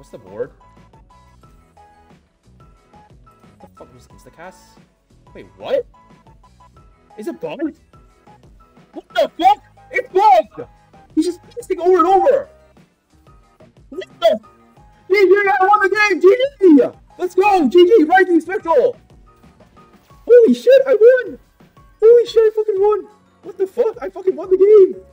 What's the board? What the fuck was Instacast? Wait, what? Is it bugged? What the fuck? It's bugged! He's just pissing over and over! What the? GG, I won the game! GG! Let's go! GG, Viking Spectral! Holy shit, I won! Holy shit, I fucking won! What the fuck? I fucking won the game!